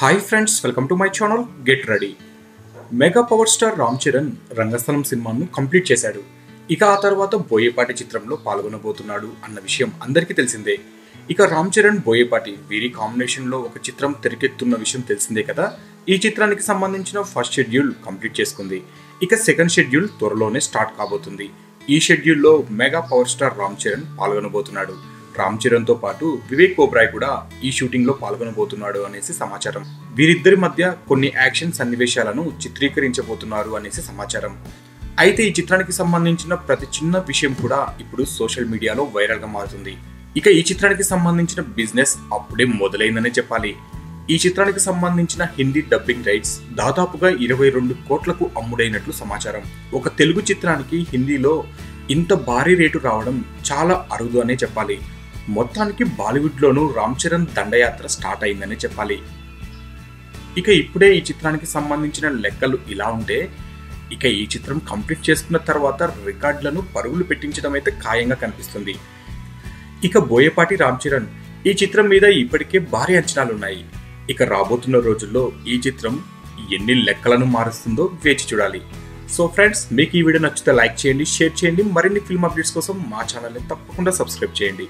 Hi friends welcome to my channel get ready mega power star Ram Charan Rangasthalam సినిమాను complete చేశాడు. ఇక ఆ తర్వాత బోయేపాటి చిత్రంలో పాల్గొనబోతున్నాడు అన్న విషయం అందరికీ తెలిసిందే. ఇక రామ్ చరణ్ బోయేపాటి వీరి కాంబినేషన్లో ఒక చిత్రం తెరకెత్తున్న విషయం తెలిసిందే కదా? ఈ చిత్రానికి సంబంధించిన ఫస్ట్ షెడ్యూల్ కంప్లీట్ చేసుకుంది. ఇక సెకండ్ షెడ్యూల్ త్వరలోనే స్టార్ట్ కాబోతుంది. ఈ షెడ్యూల్లో mega power star Ram Charan పాల్గొనబోతున్నాడు. Ram చరణ్తో పాటు వివేక్ ఓబ్రాయ్ కూడా ఈ షూటింగ్లో పాల్గొనబోతున్నాడు అనేసి సమాచారం. వీరిద్దరి మధ్య కొన్ని యాక్షన్ సన్నివేశాలను చిత్రీకరించబోతున్నారు అనేసి సమాచారం. అయితే ఈ చిత్రానికి సంబంధించిన ప్రతి చిన్న విషయం కూడా ఇప్పుడు సోషల్ మీడియాలో వైరల్గా మారుతుంది. ఇక ఈ చిత్రానికి సంబంధించిన బిజినెస్ అప్పుడే మొదలైందనే చెప్పాలి. ఈ చిత్రానికి సంబంధించిన హిందీ డబ్బింగ్ రైట్స్ దాదాపుగా ఇరవై రెండు కోట్లకు అమ్ముడైనట్లు సమాచారం. ఒక తెలుగు చిత్రానికి హిందీలో ఇంత భారీ రేటు రావడం చాలా అరుదు అనే చెప్పాలి. మొత్తానికి బాలీవుడ్లోనూ రామ్ చరణ్ దండయాత్ర స్టార్ట్ అయిందనే చెప్పాలి. ఇక ఇప్పుడే ఈ చిత్రానికి సంబంధించిన లెక్కలు ఇలా ఉంటే ఇక ఈ చిత్రం కంప్లీట్ చేసుకున్న తర్వాత రికార్డులను పరుగులు పెట్టించడం అయితే ఖాయంగా కనిపిస్తుంది. ఇక బోయపాటి రామ్ చరణ్ ఈ చిత్రం మీద ఇప్పటికే భారీ అంచనాలున్నాయి ఇక రాబోతున్న రోజుల్లో ఈ చిత్రం ఎన్ని లెక్కలను మారుస్తుందో వేచి చూడాలి. సో ఫ్రెండ్స్ మీకు ఈ వీడియో నచ్చితే లైక్ చేయండి షేర్ చేయండి మరిన్ని ఫిల్మ్ అప్డేట్స్ కోసం మా ఛానల్ని తప్పకుండా సబ్స్క్రైబ్ చేయండి.